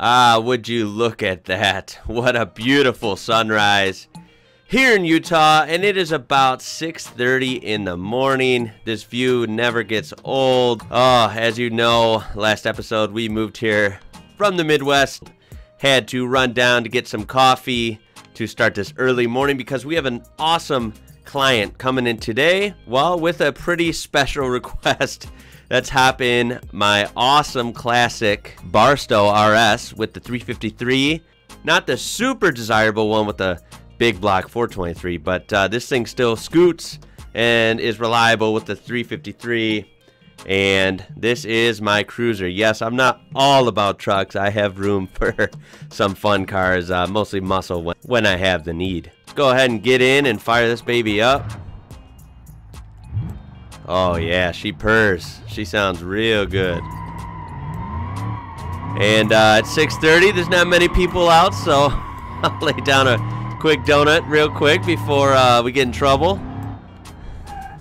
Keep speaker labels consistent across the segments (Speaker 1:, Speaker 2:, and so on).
Speaker 1: Ah, would you look at that? What a beautiful sunrise here in Utah, and it is about 6.30 in the morning. This view never gets old. Oh, as you know, last episode we moved here from the Midwest. Had to run down to get some coffee to start this early morning because we have an awesome client coming in today. Well, with a pretty special request. Let's hop in my awesome classic Barstow RS with the 353. Not the super desirable one with the big block 423, but uh, this thing still scoots and is reliable with the 353. And this is my cruiser. Yes, I'm not all about trucks. I have room for some fun cars, uh, mostly muscle when, when I have the need. Let's go ahead and get in and fire this baby up. Oh yeah, she purrs. She sounds real good. And uh, at 6.30, there's not many people out, so I'll lay down a quick donut real quick before uh, we get in trouble.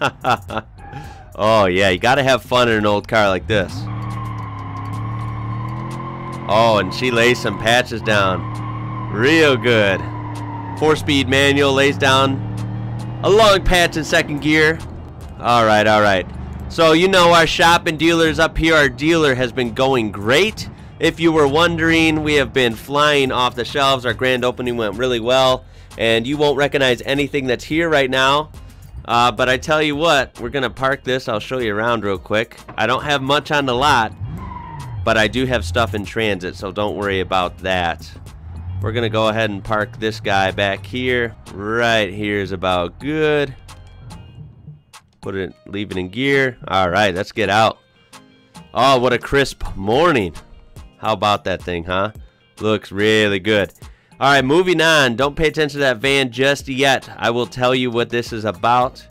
Speaker 1: oh yeah, you gotta have fun in an old car like this. Oh, and she lays some patches down. Real good. Four-speed manual lays down a long patch in second gear. All right, all right. So you know our shop and dealers up here, our dealer has been going great. If you were wondering, we have been flying off the shelves. Our grand opening went really well, and you won't recognize anything that's here right now. Uh, but I tell you what, we're going to park this. I'll show you around real quick. I don't have much on the lot, but I do have stuff in transit, so don't worry about that. We're going to go ahead and park this guy back here. Right here is about good. Put it, leave it in gear. All right, let's get out. Oh, what a crisp morning. How about that thing, huh? Looks really good. All right, moving on. Don't pay attention to that van just yet. I will tell you what this is about.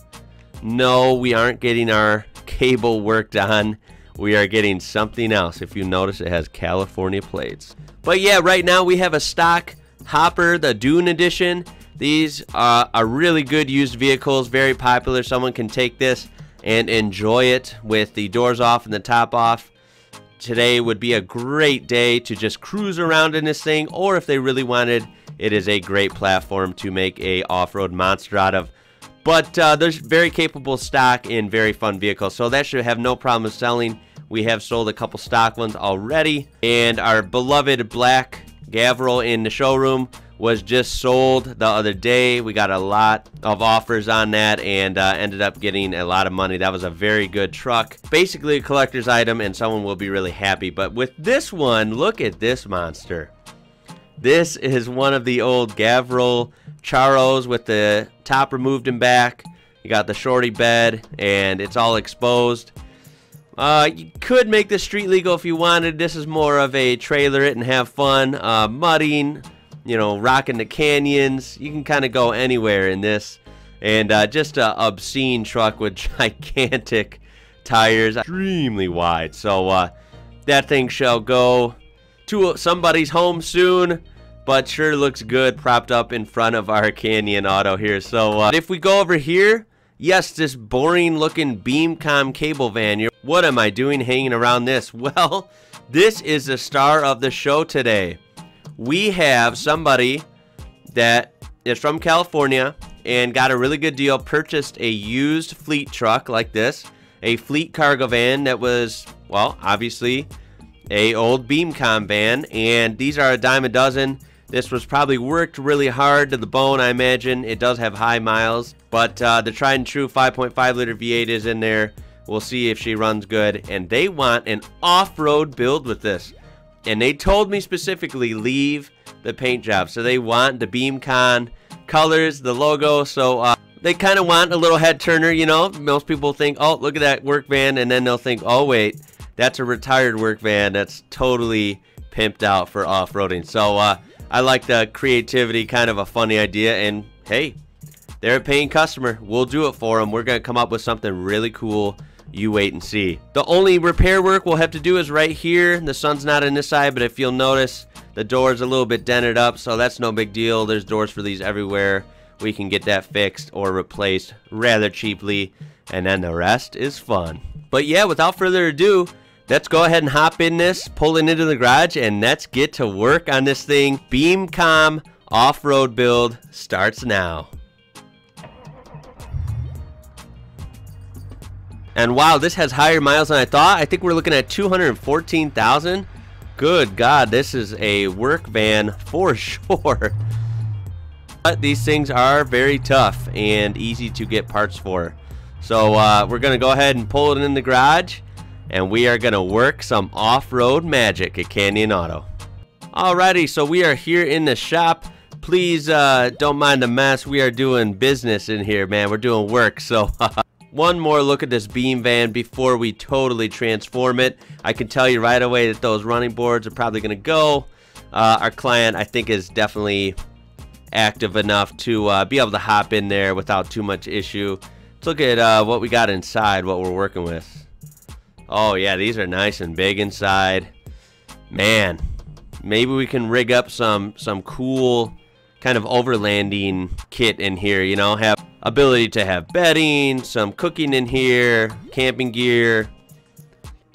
Speaker 1: No, we aren't getting our cable worked on. We are getting something else. If you notice, it has California plates. But yeah, right now we have a stock hopper, the Dune Edition. These uh, are really good used vehicles, very popular. Someone can take this and enjoy it with the doors off and the top off. Today would be a great day to just cruise around in this thing, or if they really wanted, it is a great platform to make a off-road monster out of. But uh, there's very capable stock and very fun vehicles, so that should have no problem selling. We have sold a couple stock ones already, and our beloved black Gavril in the showroom was just sold the other day. We got a lot of offers on that and uh, ended up getting a lot of money. That was a very good truck. Basically a collector's item and someone will be really happy. But with this one, look at this monster. This is one of the old Gavril Charos with the top removed and back. You got the shorty bed and it's all exposed. Uh, you could make this street legal if you wanted. This is more of a trailer it and have fun. Uh, mudding, you know, rocking the canyons. You can kind of go anywhere in this. And uh, just an obscene truck with gigantic tires, extremely wide. So uh, that thing shall go to somebody's home soon. But sure looks good propped up in front of our Canyon Auto here. So uh, if we go over here, yes, this boring looking Beamcom cable van. What am I doing hanging around this? Well, this is the star of the show today we have somebody that is from California and got a really good deal, purchased a used fleet truck like this, a fleet cargo van that was, well, obviously a old Beamcom van, and these are a dime a dozen. This was probably worked really hard to the bone, I imagine. It does have high miles, but uh, the tried and true 5.5 liter V8 is in there. We'll see if she runs good, and they want an off-road build with this. And they told me specifically, leave the paint job. So they want the BeamCom colors, the logo. So uh, they kind of want a little head turner, you know. Most people think, oh, look at that work van. And then they'll think, oh, wait, that's a retired work van. That's totally pimped out for off-roading. So uh, I like the creativity, kind of a funny idea. And hey, they're a paying customer. We'll do it for them. We're going to come up with something really cool you wait and see. The only repair work we'll have to do is right here. The sun's not on this side, but if you'll notice, the door's a little bit dented up, so that's no big deal. There's doors for these everywhere. We can get that fixed or replaced rather cheaply, and then the rest is fun. But yeah, without further ado, let's go ahead and hop in this, pull it into the garage, and let's get to work on this thing. Beamcom off-road build starts now. And wow, this has higher miles than I thought. I think we're looking at 214,000. Good God, this is a work van for sure. But these things are very tough and easy to get parts for. So uh, we're going to go ahead and pull it in the garage. And we are going to work some off-road magic at Canyon Auto. Alrighty, so we are here in the shop. Please uh, don't mind the mess. We are doing business in here, man. We're doing work. So one more look at this beam van before we totally transform it. I can tell you right away that those running boards are probably going to go. Uh, our client, I think, is definitely active enough to uh, be able to hop in there without too much issue. Let's look at uh, what we got inside, what we're working with. Oh yeah, these are nice and big inside. Man, maybe we can rig up some some cool kind of overlanding kit in here, you know, have ability to have bedding, some cooking in here, camping gear,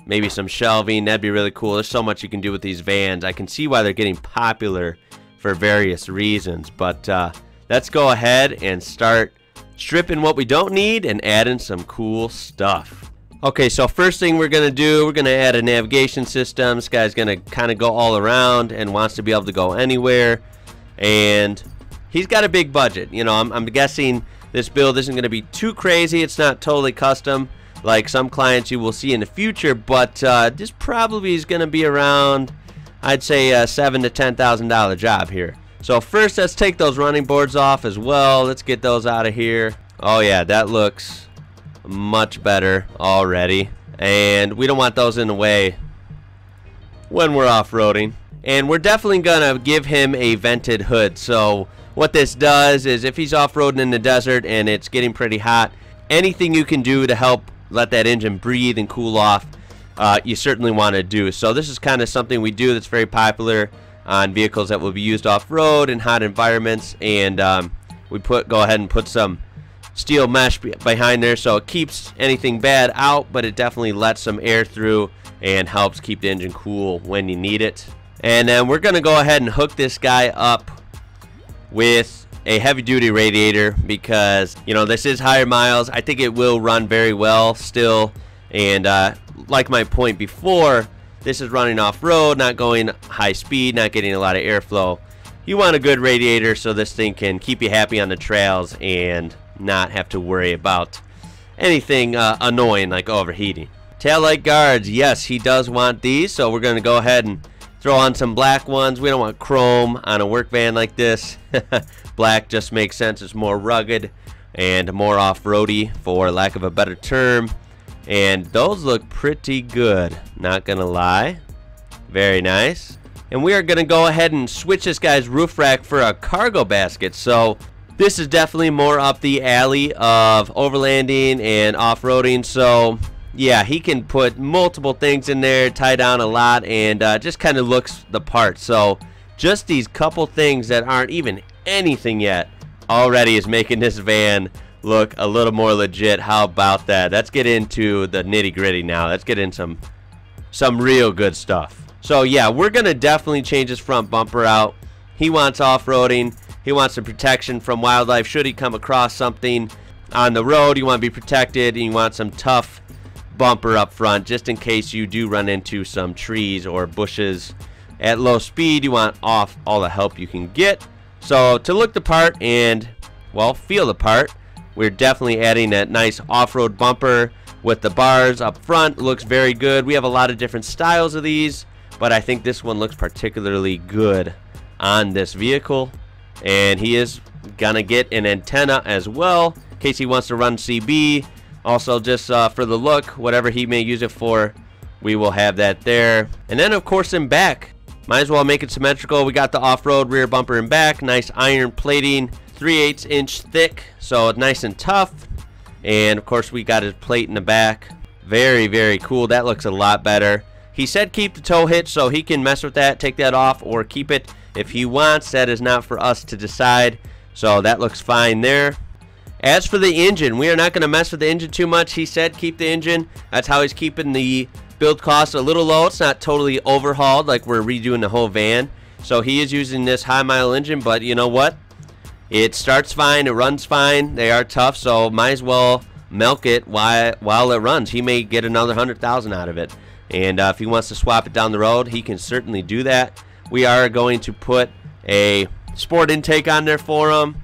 Speaker 1: maybe some shelving. That'd be really cool. There's so much you can do with these vans. I can see why they're getting popular for various reasons. But uh, let's go ahead and start stripping what we don't need and adding some cool stuff. Okay, so first thing we're to do, we're to add a navigation system. This guy's to kind of go all around and wants to be able to go anywhere. And he's got a big budget. You know, I'm, I'm guessing this build isn't going to be too crazy. It's not totally custom like some clients you will see in the future, but uh, this probably is going to be around, I'd say, a seven to ten thousand dollar job here. So first, let's take those running boards off as well. Let's get those out of here. Oh yeah, that looks much better already, and we don't want those in the way when we're off-roading. And we're definitely gonna give him a vented hood. So what this does is if he's off-roading in the desert and it's getting pretty hot, anything you can do to help let that engine breathe and cool off, uh, you certainly want to do. So this is kind of something we do that's very popular on vehicles that will be used off-road in hot environments. And um, we put go ahead and put some steel mesh behind there so it keeps anything bad out, but it definitely lets some air through and helps keep the engine cool when you need it. And then we're to go ahead and hook this guy up with a heavy duty radiator because you know this is higher miles. I think it will run very well still. And uh, like my point before this is running off-road not going high speed not getting a lot of airflow. You want a good radiator so this thing can keep you happy on the trails and not have to worry about anything uh, annoying like overheating. Tail light guards yes he does want these so we're gonna go ahead and Throw on some black ones. We don't want chrome on a work van like this. black just makes sense. It's more rugged and more off-roady for lack of a better term. And those look pretty good, not gonna lie. Very nice. And we are gonna go ahead and switch this guy's roof rack for a cargo basket. So this is definitely more up the alley of overlanding and off-roading. So yeah, he can put multiple things in there, tie down a lot, and uh, just kind of looks the part. So just these couple things that aren't even anything yet already is making this van look a little more legit. How about that? Let's get into the nitty gritty now. Let's get in some some real good stuff. So yeah, we're gonna definitely change his front bumper out. He wants off-roading. He wants some protection from wildlife. Should he come across something on the road, you want to be protected, and you want some tough bumper up front just in case you do run into some trees or bushes at low speed. You want off all the help you can get. So to look the part and well feel the part we're definitely adding that nice off-road bumper with the bars up front. Looks very good. We have a lot of different styles of these but I think this one looks particularly good on this vehicle. And he is gonna get an antenna as well in case he wants to run CB also, just uh, for the look, whatever he may use it for, we will have that there. And then, of course, in back, might as well make it symmetrical. We got the off-road rear bumper in back, nice iron plating, 3 8 inch thick, so nice and tough. And, of course, we got his plate in the back. Very, very cool. That looks a lot better. He said keep the tow hitch so he can mess with that, take that off, or keep it if he wants. That is not for us to decide. So that looks fine there. As for the engine, we are not going to mess with the engine too much. He said keep the engine. That's how he's keeping the Build cost a little low. It's not totally overhauled like we're redoing the whole van. So he is using this high mile engine, but you know what? It starts fine, it runs fine. They are tough, so might as well milk it while while it runs. He may get another hundred thousand out of it, and uh, if he wants to swap it down the road, he can certainly do that. We are going to put a sport intake on there for him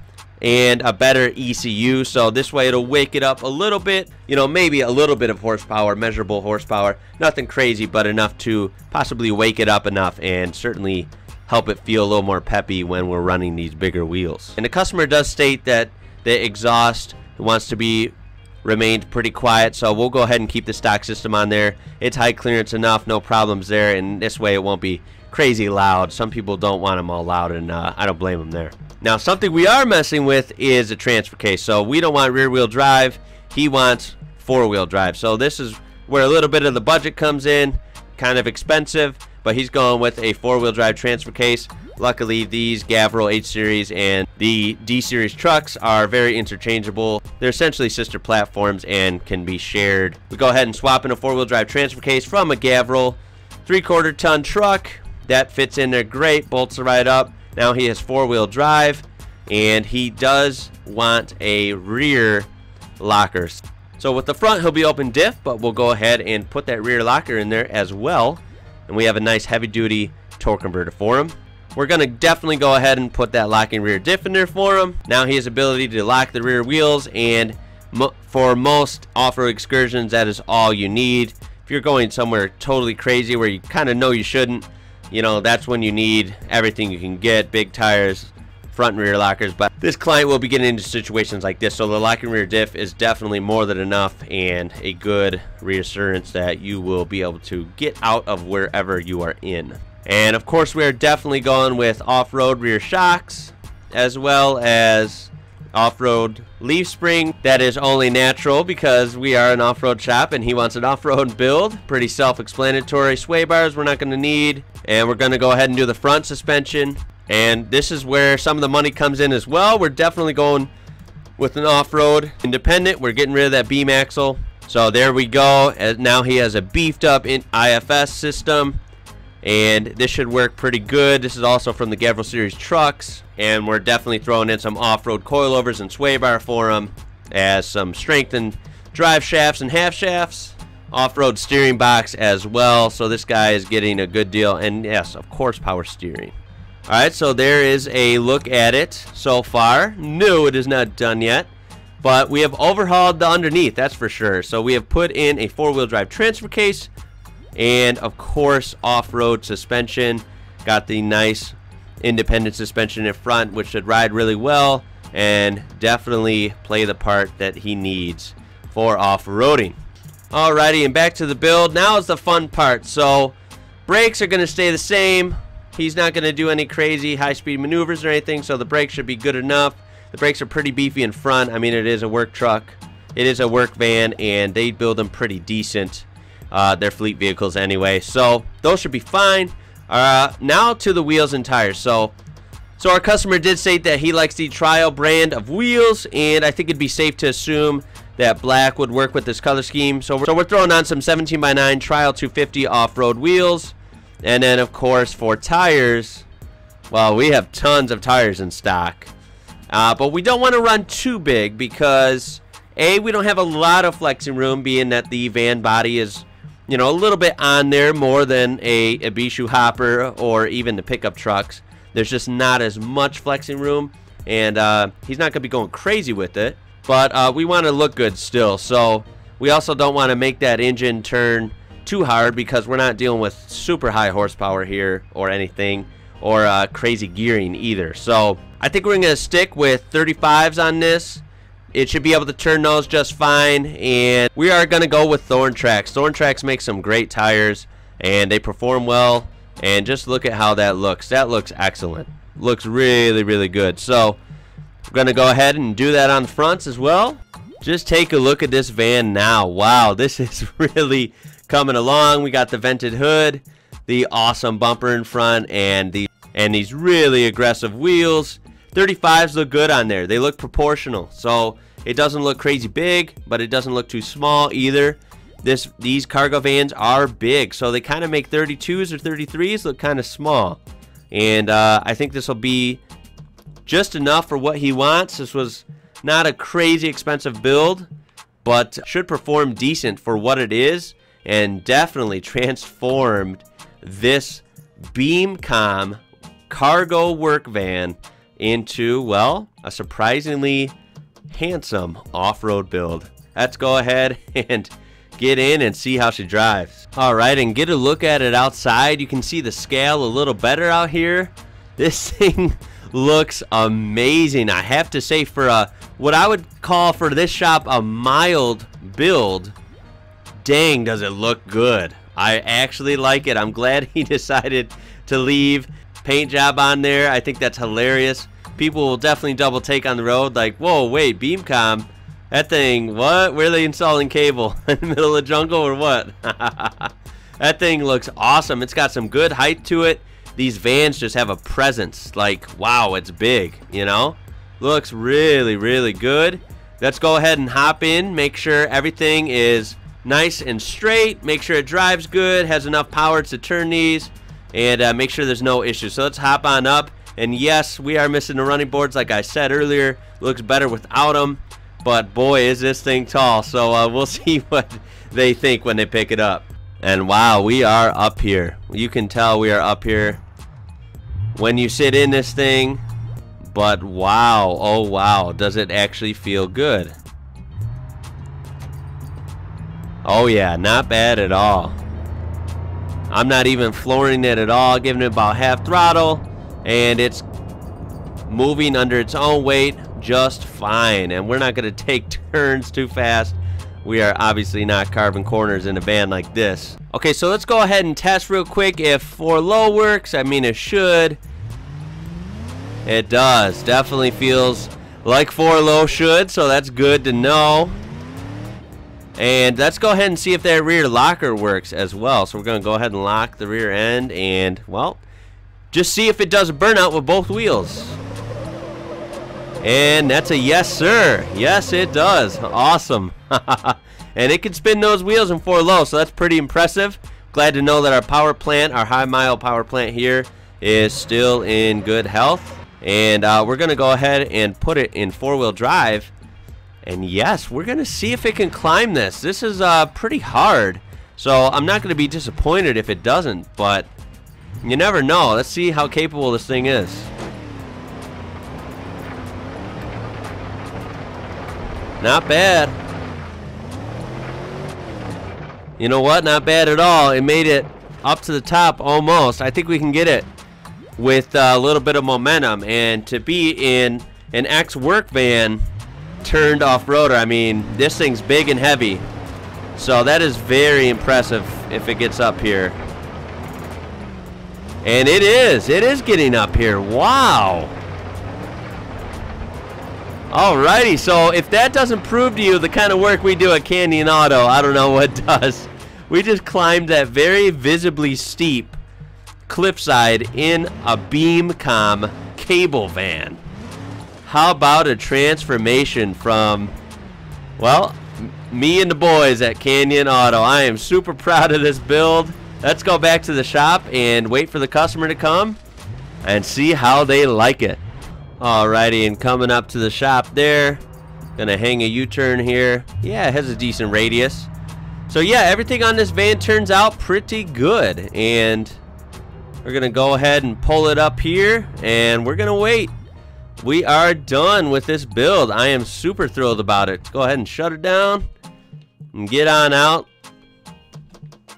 Speaker 1: and a better ECU. So this way it'll wake it up a little bit, you know, maybe a little bit of horsepower, measurable horsepower. Nothing crazy, but enough to possibly wake it up enough and certainly help it feel a little more peppy when we're running these bigger wheels. And the customer does state that the exhaust wants to be remained pretty quiet so we'll go ahead and keep the stock system on there it's high clearance enough no problems there and this way it won't be crazy loud some people don't want them all loud and uh, I don't blame them there now something we are messing with is a transfer case so we don't want rear wheel drive he wants four wheel drive so this is where a little bit of the budget comes in kind of expensive but he's going with a four-wheel drive transfer case. Luckily, these Gavril H Series and the D Series trucks are very interchangeable. They're essentially sister platforms and can be shared. We go ahead and swap in a four-wheel drive transfer case from a Gavril three-quarter ton truck. That fits in there great, bolts right up. Now he has four-wheel drive, and he does want a rear locker. So with the front, he'll be open diff, but we'll go ahead and put that rear locker in there as well and we have a nice heavy duty torque converter for him. We're going to definitely go ahead and put that locking rear diff in there for him. Now he has ability to lock the rear wheels and mo for most off-road excursions that is all you need. If you're going somewhere totally crazy where you kind of know you shouldn't, you know, that's when you need everything you can get. Big tires, front and rear lockers, but this client will be getting into situations like this, so the locking rear diff is definitely more than enough and a good reassurance that you will be able to get out of wherever you are in. And of course, we are definitely going with off-road rear shocks, as well as off-road leaf spring that is only natural because we are an off-road shop and he wants an off-road build pretty self-explanatory sway bars we're not going to need and we're going to go ahead and do the front suspension and this is where some of the money comes in as well. We're definitely going with an off-road independent. We're getting rid of that beam axle. So there we go. And now he has a beefed up in IFS system. And this should work pretty good. This is also from the Gavro Series trucks. And we're definitely throwing in some off-road coilovers and sway bar for them, As some strengthened drive shafts and half shafts. Off-road steering box as well. So this guy is getting a good deal. And yes, of course, power steering. Alright, so there is a look at it so far. No, it is not done yet. But we have overhauled the underneath, that's for sure. So we have put in a four-wheel drive transfer case. And, of course, off-road suspension. Got the nice independent suspension in front, which should ride really well. And definitely play the part that he needs for off-roading. Alrighty, and back to the build. Now is the fun part. So, brakes are going to stay the same. He's not going to do any crazy high-speed maneuvers or anything, so the brakes should be good enough. The brakes are pretty beefy in front. I mean, it is a work truck. It is a work van, and they build them pretty decent. Uh, they're fleet vehicles anyway, so those should be fine. Uh, now to the wheels and tires. So, so our customer did say that he likes the trial brand of wheels, and I think it'd be safe to assume that black would work with this color scheme. So we're, so we're throwing on some 17 by 9 Trial 250 off-road wheels. And then, of course, for tires, well, we have tons of tires in stock. Uh, but we don't want to run too big because, A, we don't have a lot of flexing room, being that the van body is, you know, a little bit on there more than a, a Bishu hopper or even the pickup trucks. There's just not as much flexing room, and uh, he's not going to be going crazy with it. But uh, we want to look good still, so we also don't want to make that engine turn too hard because we're not dealing with super high horsepower here or anything or uh, crazy gearing either. So I think we're going to stick with 35s on this. It should be able to turn those just fine. And we are going to go with Thorn Tracks. Thorn Tracks make some great tires and they perform well. And just look at how that looks. That looks excellent. Looks really, really good. So we're going to go ahead and do that on the fronts as well. Just take a look at this van now. Wow, this is really coming along. We got the vented hood, the awesome bumper in front, and the and these really aggressive wheels. 35s look good on there. They look proportional. So it doesn't look crazy big, but it doesn't look too small either. this these cargo vans are big, so they kind of make 32s or 33s look kind of small. And uh, I think this will be just enough for what he wants. This was not a crazy expensive build, but should perform decent for what it is, and definitely transformed this Beamcom cargo work van into, well, a surprisingly handsome off-road build. Let's go ahead and get in and see how she drives. Alright, and get a look at it outside. You can see the scale a little better out here. This thing looks amazing. I have to say for a what I would call for this shop a mild build, dang does it look good. I actually like it. I'm glad he decided to leave paint job on there. I think that's hilarious. People will definitely double take on the road like, whoa, wait, Beamcom, that thing, what? Where are they installing cable? In the middle of the jungle or what? that thing looks awesome. It's got some good height to it. These vans just have a presence. Like, wow, it's big, you know? Looks really, really good. Let's go ahead and hop in. Make sure everything is nice and straight. Make sure it drives good, has enough power to turn these and uh, make sure there's no issues. So let's hop on up. And yes, we are missing the running boards, like I said earlier. Looks better without them. But boy, is this thing tall. So uh, we'll see what they think when they pick it up. And wow, we are up here. You can tell we are up here when you sit in this thing. But wow, oh wow, does it actually feel good? Oh yeah, not bad at all. I'm not even flooring it at all, giving it about half throttle, and it's moving under its own weight just fine. And we're not going to take turns too fast. We are obviously not carving corners in a van like this. Okay, so let's go ahead and test real quick if 4 low works. I mean, it should. It does. Definitely feels like 4 low should, so that's good to know. And let's go ahead and see if that rear locker works as well. So we're going to go ahead and lock the rear end and, well, just see if it does a burnout with both wheels. And that's a yes, sir. Yes, it does. Awesome. and it can spin those wheels in 4 low, so that's pretty impressive. Glad to know that our power plant, our high mile power plant here, is still in good health. And uh, we're going to go ahead and put it in four-wheel drive and yes, we're going to see if it can climb this. This is uh, pretty hard. So I'm not going to be disappointed if it doesn't, but you never know. Let's see how capable this thing is. Not bad. You know what? Not bad at all. It made it up to the top almost. I think we can get it with a little bit of momentum. And to be in an X-Work van turned off-roader. I mean, this thing's big and heavy. So that is very impressive if it gets up here. And it is. It is getting up here. Wow. Alrighty, so if that doesn't prove to you the kind of work we do at Canyon Auto, I don't know what does. We just climbed that very visibly steep cliffside in a Beamcom cable van. How about a transformation from, well, me and the boys at Canyon Auto. I am super proud of this build. Let's go back to the shop and wait for the customer to come and see how they like it. Alrighty, and coming up to the shop there. Gonna hang a U-turn here. Yeah, it has a decent radius. So yeah, everything on this van turns out pretty good. And we're gonna go ahead and pull it up here and we're gonna wait we are done with this build. I am super thrilled about it. Go ahead and shut it down and get on out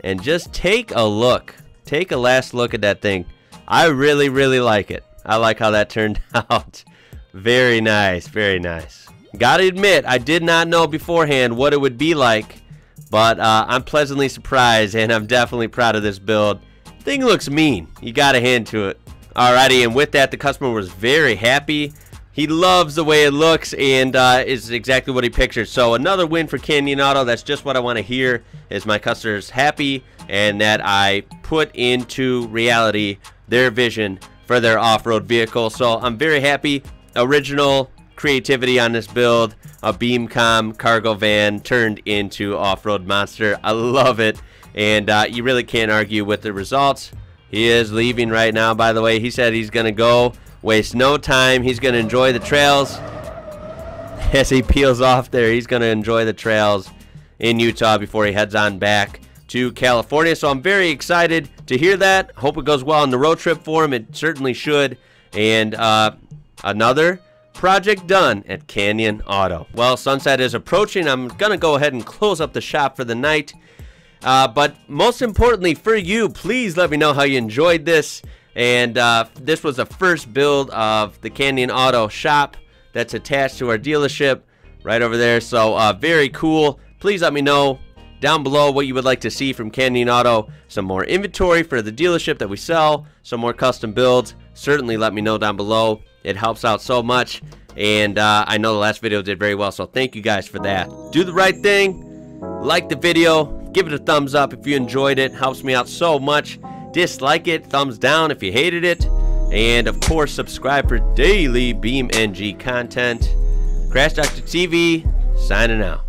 Speaker 1: and just take a look. Take a last look at that thing. I really, really like it. I like how that turned out. Very nice, very nice. Gotta admit, I did not know beforehand what it would be like, but uh, I'm pleasantly surprised and I'm definitely proud of this build. Thing looks mean. You gotta hand to it. Alrighty, and with that, the customer was very happy. He loves the way it looks and uh, is exactly what he pictured. So another win for Canyon Auto. That's just what I want to hear is my customers happy and that I put into reality their vision for their off-road vehicle. So I'm very happy. Original creativity on this build. a Beamcom cargo van turned into off-road monster. I love it, and uh, you really can't argue with the results. He is leaving right now, by the way. He said he's going to go, waste no time. He's going to enjoy the trails. As he peels off there, he's going to enjoy the trails in Utah before he heads on back to California. So I'm very excited to hear that. Hope it goes well on the road trip for him. It certainly should. And uh, another project done at Canyon Auto. Well, sunset is approaching. I'm going to go ahead and close up the shop for the night. Uh, but most importantly for you, please let me know how you enjoyed this. And uh, this was the first build of the Canyon Auto shop that's attached to our dealership right over there. So uh, very cool. Please let me know down below what you would like to see from Canyon Auto. Some more inventory for the dealership that we sell. Some more custom builds. Certainly let me know down below. It helps out so much. And uh, I know the last video did very well. So thank you guys for that. Do the right thing. Like the video Give it a thumbs up if you enjoyed it. Helps me out so much. Dislike it. Thumbs down if you hated it. And of course, subscribe for daily Beam BeamNG content. Crash Doctor TV, signing out.